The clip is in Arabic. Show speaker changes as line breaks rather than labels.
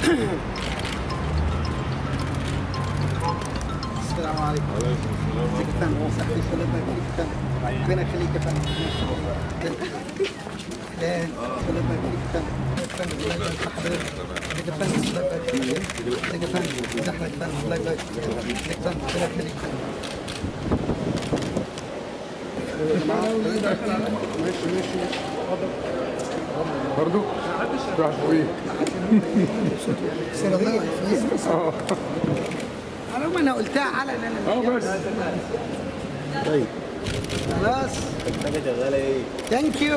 السلام عليكم. وعليكم السلام. ازيك يا فندم؟ في حضرتك. يا فندم الله يبارك فيك. يا
برضه؟
على ما أنا قلتها على ان أنا
آه بس
خلاص.
شغاله إيه
ثانك يو